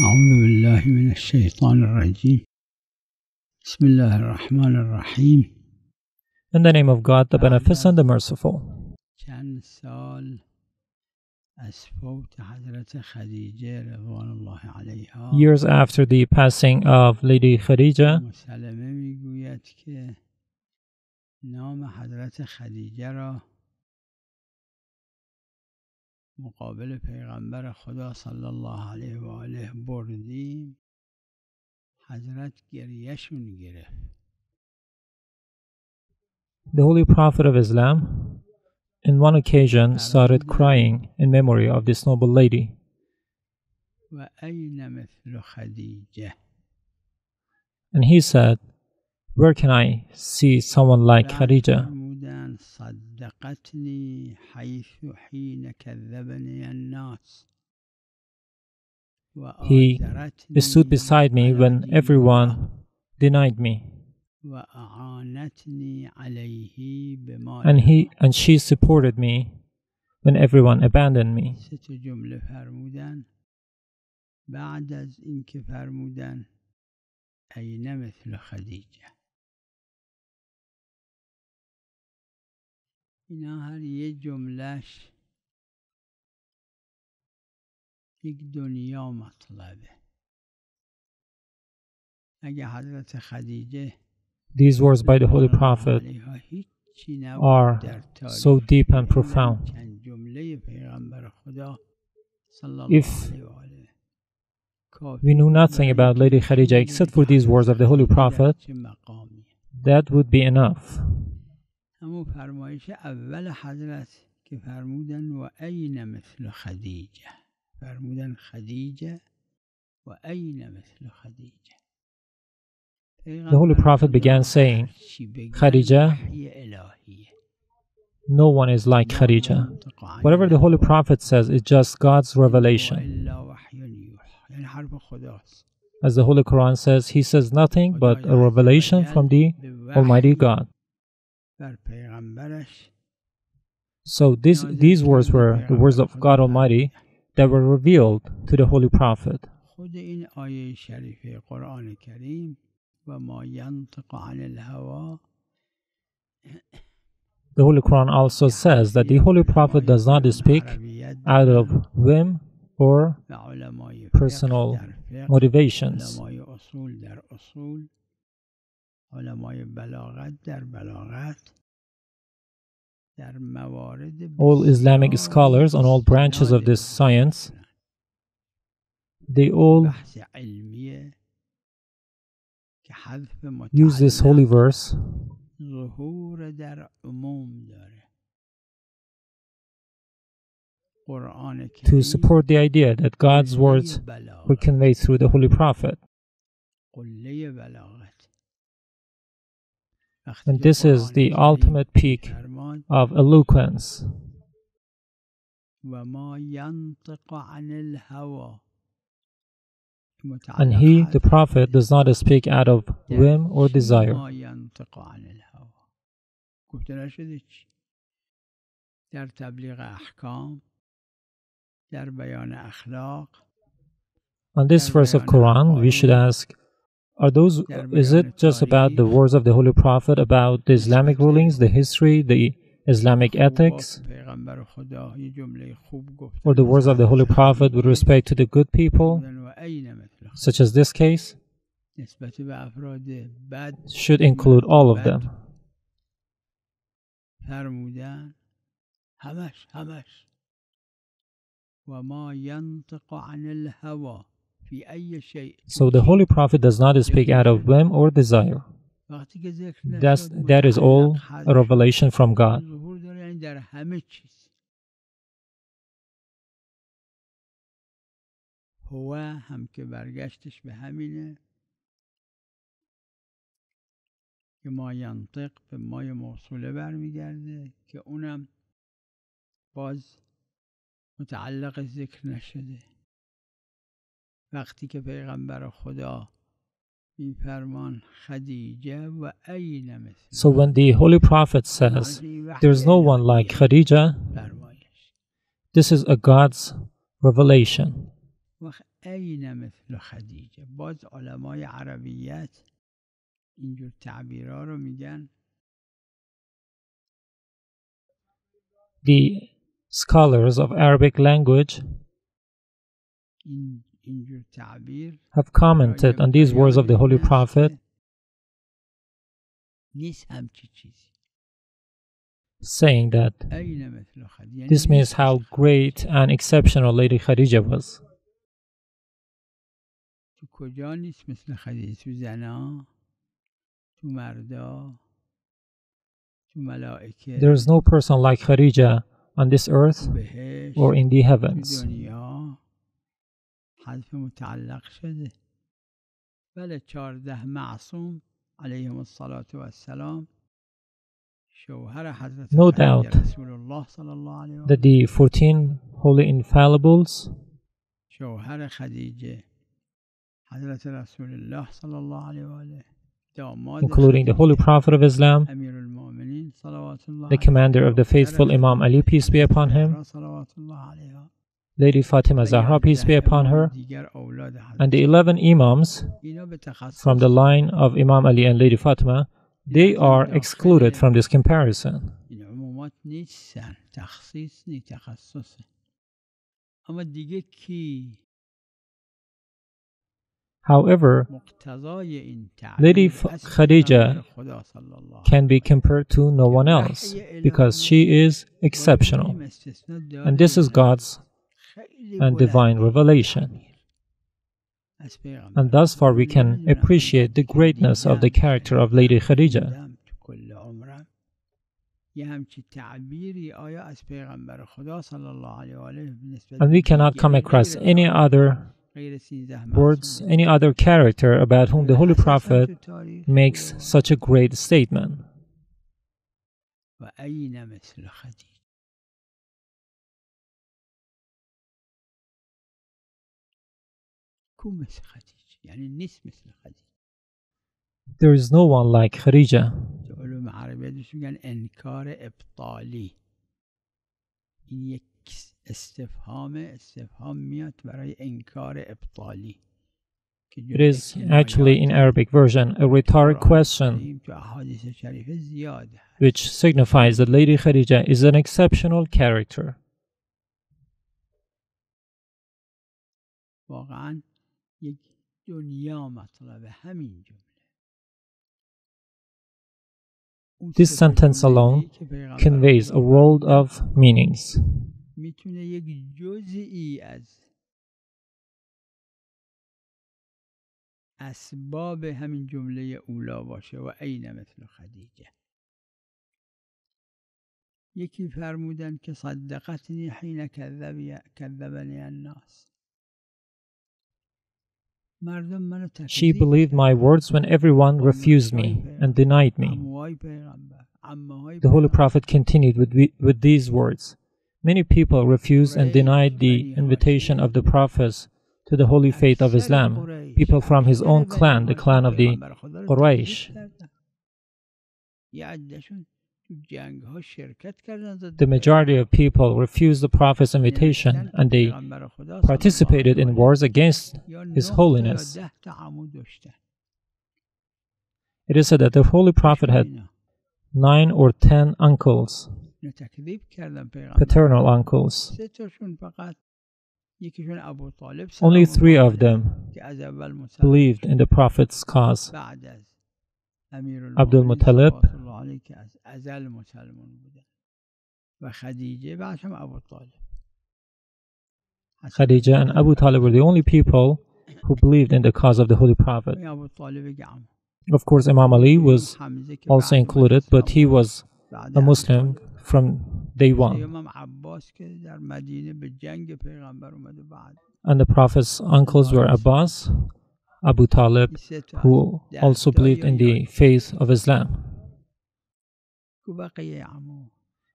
أعوذ بالله من الشيطان الرجيم بسم الله الرحمن الرحيم In the name of God, the Beneficent, the Merciful. چند سال از فوت حضرت خدیجه رضوان الله علیها Years after the passing of Lady Khadija, مسلمه میگوید که نام حضرت خدیجه را مقابل پیغمبر خدا صلی الله علیه و آله بردیم حضرت گریهشون گرفت the Holy Prophet of Islam, in one occasion, started crying in memory of this noble lady. و این مثل خدیجه And he said, Where can I see someone like بعد Khadija? فرمودند صدقتنی حیث حین کذبنی الناس و He آزرتنی stood beside me when علی everyone denied me, و اعانتنی علیه بما and he and she supported me when everyone abandoned me. سه تا جمله فرمودن بعد از اینکه فرمودن عین مثل خدیجه اینا هر یه جملهش یک دنیا مطلبه اگه حضرت خدیجه These words by the Holy Prophet علیها هیچی نبود are در تاریخ. so deep and اینم profound. چند جمله پیغمبر خدا صلی الله If علیه و آله. کافی We knew بود nothing برای about Lady اینکه Khadija بدونیم except که for these words of the Holy خدیجه در Prophet. چه مقامی That would be enough. همون فرمایش اول حضرت که فرمودن و عین مثل خدیجه فرمودن خدیجه و عین مثل خدیجه The Holy Prophet began saying, "Khadija, No one is like Khadija. Whatever the Holy Prophet says is just God's revelation. یعنی حرف خداست As the Holy Quran says, He says nothing but a revelation from the Almighty God. So this, these words were the words of God Almighty that were revealed to the Holy Prophet. The Holy Quran also says that the Holy Prophet does not speak out of whim or personal motivations. علمای اصول در اصول علمای بلاغت در بلاغت در موارد All Islamic بسیار scholars on all branches of this science, they all بحث علمیه که حذف use this holy متعلق verse ظهور در عموم داره قرآن to کریم support the idea that God's قله words بلاغت were conveyed through the Holy Prophet. قله بلاغت وقتی And که this is قرآن the کریم ultimate peak فرماد of eloquence. و ما ینطق عن الهوا And he, the Prophet, does not speak out of whim or desire. ما ینطق عن الهوا گفته نشده چی در تبلیغ احکام در بیان اخلاق On this verse of Quran, we should ask Are those, is it just about the words of the Holy Prophet about the Islamic rulings, the history, the Islamic ethics, پیغمبر خدا یه جمله خوب گفت or the words of the Holy Prophet with respect to the good people, و عین مثل such as this case, نسبت به افراد بد should include all of them. فرمودن همش همش و ما ینطق عن الهوا فی ای شیء So the Holy Prophet does not speak out of whim or desire. وقتی که ذکر That's, نشد، that is all متعلق a هست. revelation from God. ظهور داره یعنی در همه چیز هو هم که برگشتش به همینه که ما ینطق به مای موصوله برمیگرده که اونم باز متعلق ذکر نشده وقتی که پیغمبر خدا این فرمان خدیجه و عین مثل So when the Holy Prophet says, There's no one like Khadija, فرمایش This is a God's revelation. وقت عین مثل خدیجه باز علمای عربیت اینجور تعبیرها رو میگن The scholars of Arabic language این اینجور تعبیر have commented on these words of the Holy Prophet. saying that this means how great and exceptional Lady Khadija was. There is no person like Khadija on this earth or in the heavens, دنیا حذف متعلق شده بله چهارده معصوم علیهم الصلاة و السلام شوهر حضرت No خدیجه doubt رسول الله صلی الله علیه و that the 14 holy infallibles, شوهر خدیجه حضرت رسول الله صلی الله علیه و آله داماد including the Holy خدیجه Prophet of Islam, امیر المؤمنین صلوات الله the علیه commander of the faithful Imam Ali, peace be upon him, صلوات الله علیها Lady Fatima Zahra, peace be upon her, and the 11 Imams from the line of Imam Ali and Lady Fatima, they are excluded from this comparison. However, Lady Khadija can be compared to no one else because she is exceptional. And this is God's and divine revelation. And thus far, we can appreciate the greatness of the character of Lady Khadija. And we cannot come across any other words, any other character about whom the Holy Prophet makes such a great statement. و عین مثل خدیجه کو مثل خدیجه یعنی نیست مثل خدیجه There is no one like Khadija. تو علوم عربیه دوست میگن انکار ابطالی این یک استفهام استفهام میاد برای انکار ابطالی که It is actually in کنایات Arabic version a rhetoric قرآن question کریم تو احادیث شریفه زیاد هست. which signifies that Lady Khadija is an exceptional character. واقعا یک This sentence alone conveys a world of meanings. اسباب همین جمله اولا باشه و عین مثل خدیجه. یکی فرمودن که صدقتنی حین کذبنی الناس. She believed my words when everyone refused me and denied me. The Holy Prophet continued with, with these words Many people refused and denied the invitation of the prophets to the holy faith of Islam, people from his own clan, the clan of the Quraysh. The majority of people refused the Prophet's invitation and they participated in wars against His Holiness. It is said that the Holy Prophet had nine or ten uncles, paternal uncles. Only three of them believed in the Prophet's cause. Abdul Muttalib, امیر عبدالمطلب. صلوات الله علیه که از ازل مسلمان بودن و خدیجه بعدش هم ابو طالب حسن Khadija and Abu Talib were the only people who believed in the cause of the Holy Prophet. این ابو طالب گم Of course, Imam Ali was حمزه که also بعد included, اومد but he was بعد a ابو Muslim طالب. from day one. سیوم عباس که در مدینه به جنگ پیغمبر اومده بعد And the Prophet's uncles were Abbas, Abu Talib, این سه تا who از ده also تا believed یا in the یاد. faith of Islam. که بقیه عمو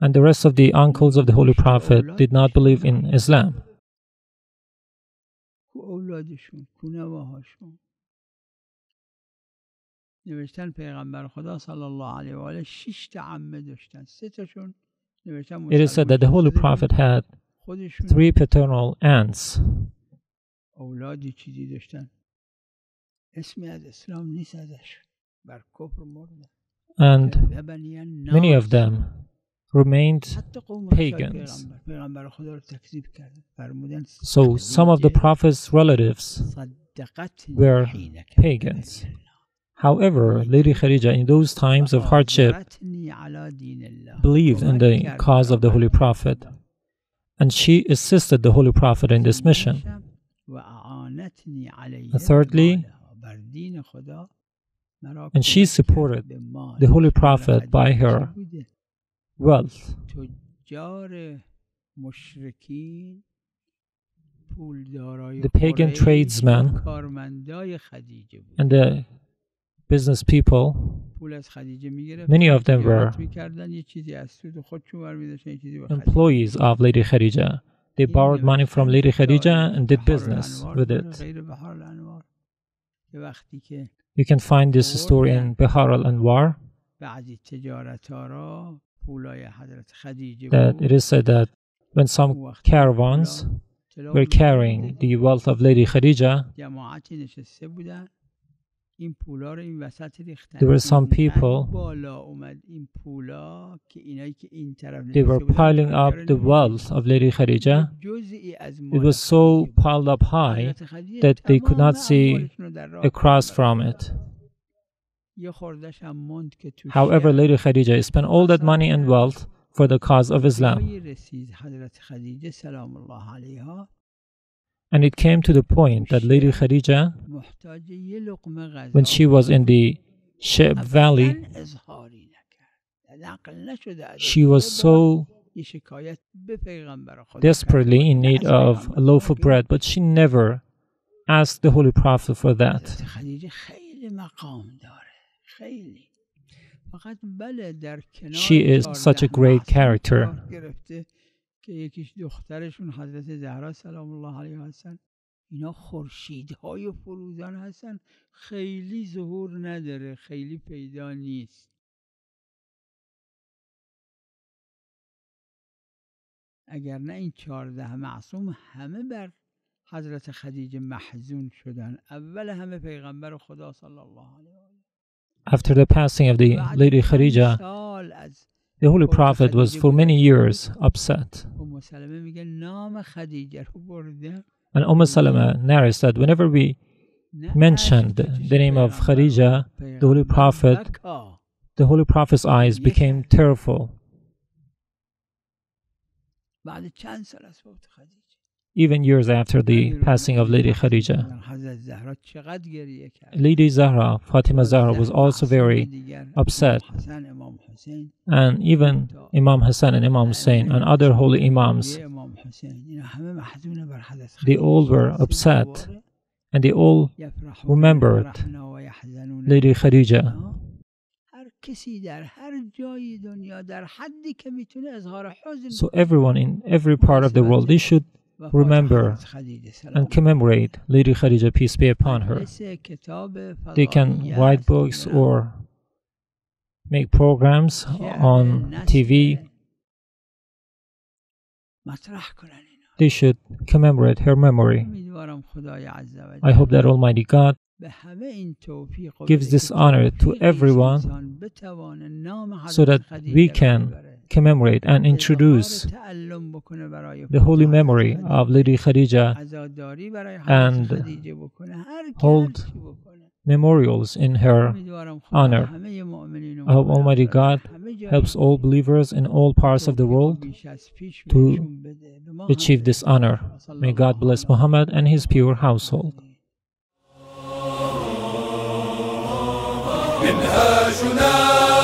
And the rest of the uncles of the Holy Prophet did not believe in Islam. کو اولادشون کو نواهاشون نوشتن پیغمبر خدا صلی الله علیه و آله شش تا عمه داشتن سه تاشون نوشتن It is said that the Holy Prophet had خودشون three paternal aunts. اولادی چیزی داشتن اسمی از اسلام نیست ازش بر کفر مردن and many of them remained pagans. So some of the Prophet's relatives were pagans. However, Lady Khadija, in those times of hardship, believed in the cause of the Holy Prophet, and she assisted the Holy Prophet in this mission. And thirdly, and she supported the Holy Prophet by her wealth. The pagan tradesmen and the business people, many of them were employees of Lady Khadija. They borrowed money from Lady Khadija and did business with it. You can find this story in Bihar al Anwar. That it is said that when some caravans were carrying the wealth of Lady Khadija, there were some people, they were piling up the wealth of Lady Khadija. It was so piled up high that they could not see across from it. However, Lady Khadija spent all that money and wealth for the cause of Islam. And it came to the point that Lady Khadija when she was in the Sheb Valley, she was so desperately in need of a loaf of bread, but she never asked the Holy Prophet for that. She is such a great character. اینا خورشیدهای فروزان هستن. خیلی ظهور نداره خیلی پیدا نیست. اگر نه این چهارده معصوم همه بر حضرت خدیجه محزون شدن. اول همه پیغمبر خدا صلی الله علیه و. After the passing of the Lady Khadija, the Holy Prophet was for many years upset. And Umm Salama narrates that whenever we mentioned the name of Khadija, the Holy Prophet, the Holy Prophet's eyes became tearful. Even years after the passing of Lady Khadija, Lady Zahra, Fatima Zahra, was also very upset. And even Imam Hassan and Imam Hussein and other holy Imams they all were upset and they all remembered Lady Khadija. So, everyone in every part of the world, they should remember and commemorate Lady Khadija, peace be upon her. They can write books or make programs on TV they should commemorate her memory. I hope that Almighty God gives this honor to everyone so that we can commemorate and introduce the holy memory of Lady Khadija and hold memorials in her honor. I hope Almighty God helps all believers in all parts of the توفیق و world بیش از پیش to بهشون بده. به ما هم achieve this بده. honor. صلی May الله God bless علی Muhammad and his pure household. منهاجنا